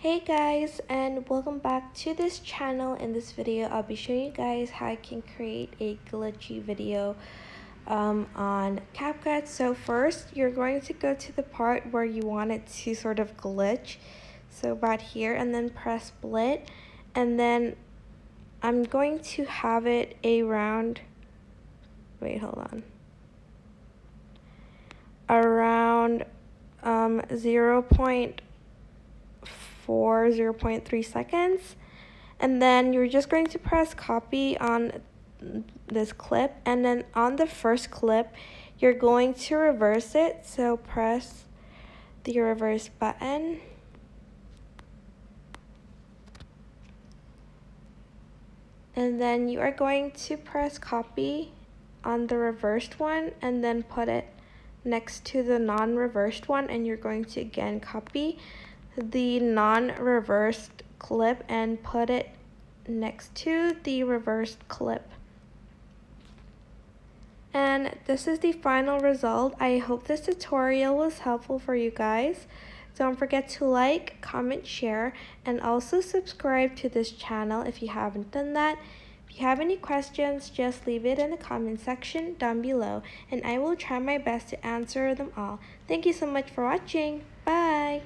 Hey guys and welcome back to this channel. In this video I'll be showing you guys how I can create a glitchy video um, on CapCut. So first you're going to go to the part where you want it to sort of glitch. So about here and then press split and then I'm going to have it around, wait hold on, around um, 0 for 0.3 seconds. And then you're just going to press copy on this clip. And then on the first clip you're going to reverse it. So press the reverse button. And then you are going to press copy on the reversed one and then put it next to the non-reversed one. And you're going to again copy the non-reversed clip and put it next to the reversed clip. And this is the final result. I hope this tutorial was helpful for you guys. Don't forget to like, comment, share, and also subscribe to this channel if you haven't done that. If you have any questions, just leave it in the comment section down below, and I will try my best to answer them all. Thank you so much for watching. Bye!